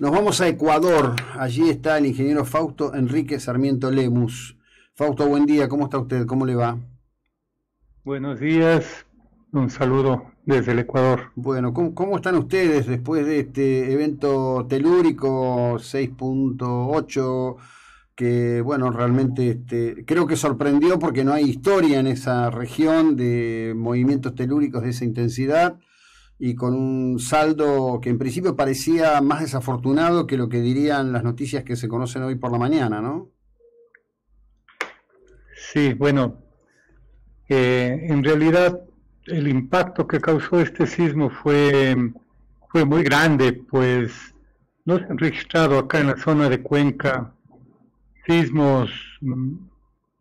Nos vamos a Ecuador. Allí está el ingeniero Fausto Enrique Sarmiento Lemus. Fausto, buen día. ¿Cómo está usted? ¿Cómo le va? Buenos días. Un saludo desde el Ecuador. Bueno, ¿cómo, están ustedes después de este evento telúrico 6.8? Que, bueno, realmente este, creo que sorprendió porque no hay historia en esa región de movimientos telúricos de esa intensidad y con un saldo que en principio parecía más desafortunado que lo que dirían las noticias que se conocen hoy por la mañana, ¿no? Sí, bueno, eh, en realidad el impacto que causó este sismo fue, fue muy grande, pues no se han registrado acá en la zona de Cuenca sismos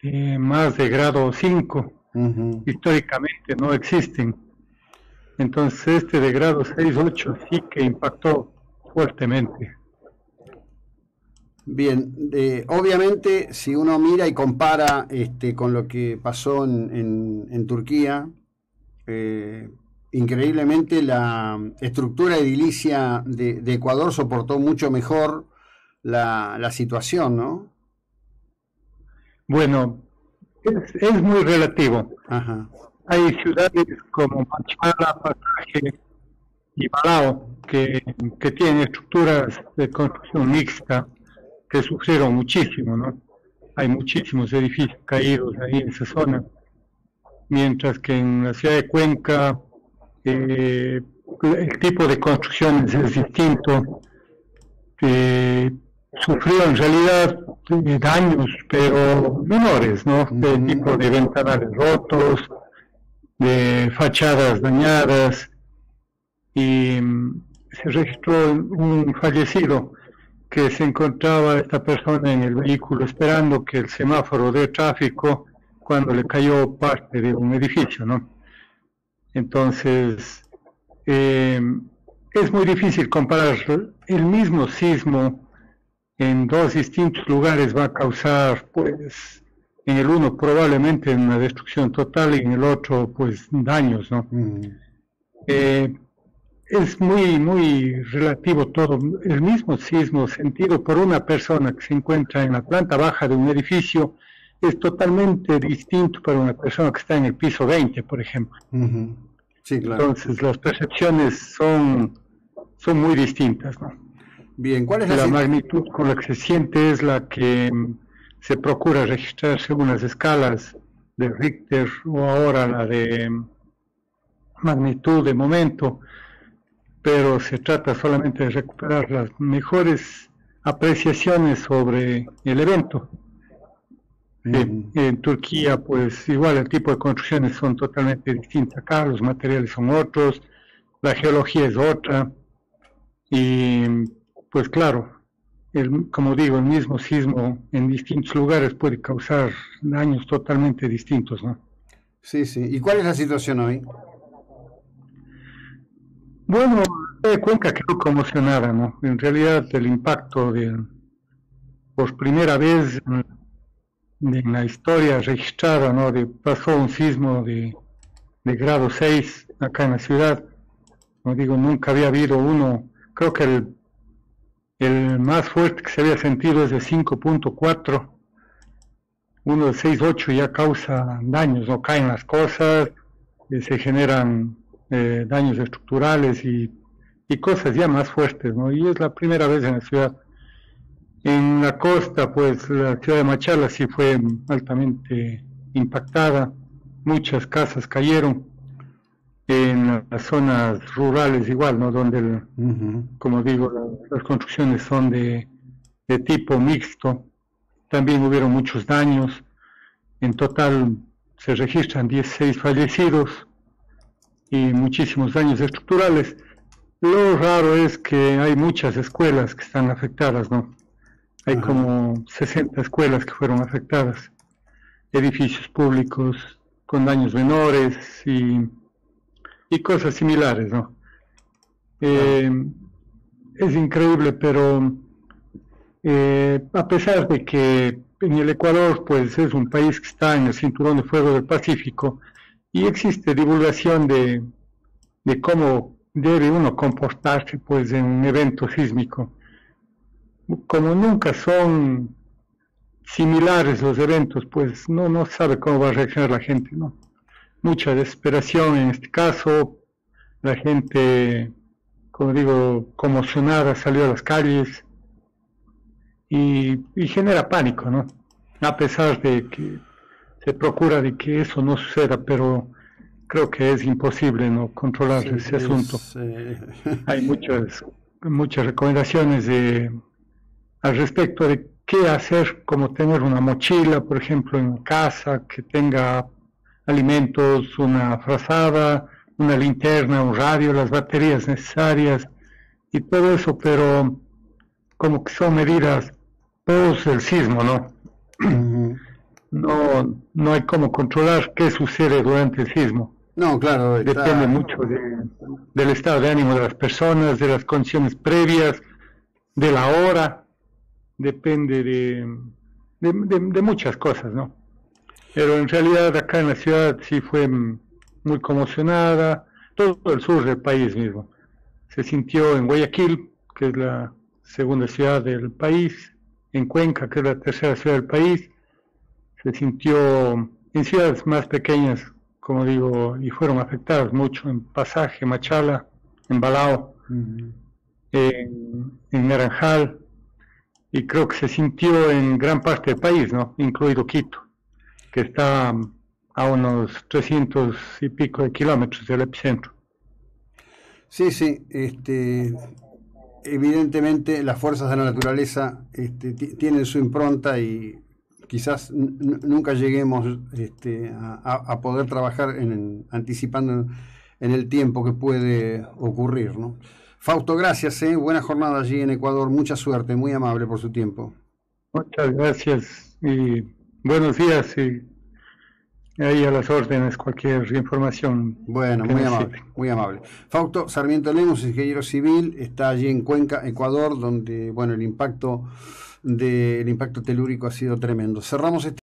de más de grado 5. Históricamente no existen entonces este de grado 6-8 sí que impactó fuertemente. Bien, obviamente si uno mira y compara este, con lo que pasó en, Turquía, eh, increíblemente la estructura edilicia de, Ecuador soportó mucho mejor la, la situación, ¿no? Bueno, es, es muy relativo. Ajá. Hay ciudades como Machala, Pasaje y Balao que, que tienen estructuras de construcción mixta que sufrieron muchísimo, ¿no? Hay muchísimos edificios caídos ahí en esa zona, mientras que en la ciudad de Cuenca eh, el tipo de construcciones es distinto. Eh, sufrió en realidad eh, daños, pero menores, ¿no? De tipo de ventanales rotos, de fachadas dañadas y mm, se registró un fallecido que se encontraba esta persona en el vehículo esperando que el semáforo de tráfico cuando le cayó parte de un edificio, ¿no? Entonces, em, es muy difícil comparar el mismo sismo en dos distintos lugares va a causar, pues, en el uno probablemente una destrucción total y en el otro pues daños, ¿no? Mm. Eh, es muy, muy relativo todo. El mismo sismo sentido por una persona que se encuentra en la planta baja de un edificio es totalmente distinto para una persona que está en el piso 20, por ejemplo. sí, claro. Entonces las percepciones son, son muy distintas, ¿no? Bien, ¿cuál es la, la magnitud con la que se siente es la que se procura registrar según las escalas de Richter o ahora la de magnitud de momento, pero se trata solamente de recuperar las mejores apreciaciones sobre el evento. en, Turquía, pues igual el tipo de construcciones son totalmente distintas acá, los materiales son otros, la geología es otra, y pues claro, el, como digo, el mismo sismo en distintos lugares puede causar daños totalmente distintos, ¿no? Sí, sí. ¿Y cuál es la situación hoy? Bueno, Cuenca quedó conmocionada, ¿no? En realidad el impacto de, por primera vez en la historia registrada, ¿no? De, pasó un sismo de, de grado 6 acá en la ciudad. No digo, nunca había habido uno, creo que el el más fuerte que se había sentido es de 5.4. Uno de 6.8 ya causa daños, no caen las cosas, eh, se generan eh, daños estructurales y, cosas ya más fuertes, ¿no? Y es la primera vez en la ciudad. En la costa, pues la ciudad de Machala sí fue altamente impactada, muchas casas cayeron, en las zonas rurales igual, ¿no? Donde, como digo, las construcciones son de, tipo mixto. También hubieron muchos daños. En total se registran 16 fallecidos y muchísimos daños estructurales. Lo raro es que hay muchas escuelas que están afectadas, ¿no? Hay como 60 escuelas que fueron afectadas, edificios públicos con daños menores y y cosas similares, ¿no? Eh, es increíble, pero eh, a pesar de que en el Ecuador, pues es un país que está en el cinturón de fuego del Pacífico y existe divulgación de, de cómo debe uno comportarse, pues, en un evento sísmico. como nunca son similares los eventos, pues no, no sabe cómo va a reaccionar la gente, ¿no? Mucha desesperación en este caso, la gente, como digo, conmocionada salió a las calles y, y genera pánico, ¿no? A pesar de que se procura de que eso no suceda, pero creo que es imposible no controlar ese asunto. Hay muchas muchas recomendaciones de, al respecto de qué hacer, como tener una mochila, por ejemplo, en casa, que tenga alimentos, una frazada, una linterna, un radio, las baterías necesarias y todo eso, pero como que son medidas post el sismo, ¿no? No, no hay como controlar qué sucede durante el sismo. No, claro. Depende mucho del estado de ánimo de las personas, de las condiciones previas, de la hora, depende de, de, muchas cosas, ¿no? Pero en realidad acá en la ciudad sí fue muy conmocionada, todo el sur del país mismo. Se sintió en Guayaquil, que es la segunda ciudad del país, en Cuenca, que es la tercera ciudad del país, se sintió en ciudades más pequeñas, como digo, y fueron afectadas mucho en Pasaje, Machala, en Balao, en, Naranjal, y creo que se sintió en gran parte del país, ¿no? incluido Quito, que está a unos 300 y pico de kilómetros del epicentro. Sí, sí, este, evidentemente las fuerzas de la naturaleza este, tienen su impronta y quizás nunca lleguemos este, a, poder trabajar en, anticipando en el tiempo que puede ocurrir. ¿no? Fausto, gracias, ¿eh? buena jornada allí en Ecuador, mucha suerte, muy amable por su tiempo. Muchas gracias y buenos días y ahí a las órdenes cualquier información. Bueno, muy amable, muy amable. Fausto Sarmiento Lemos, ingeniero civil, está allí en Cuenca, Ecuador, donde bueno el impacto del impacto telúrico ha sido tremendo. Cerramos este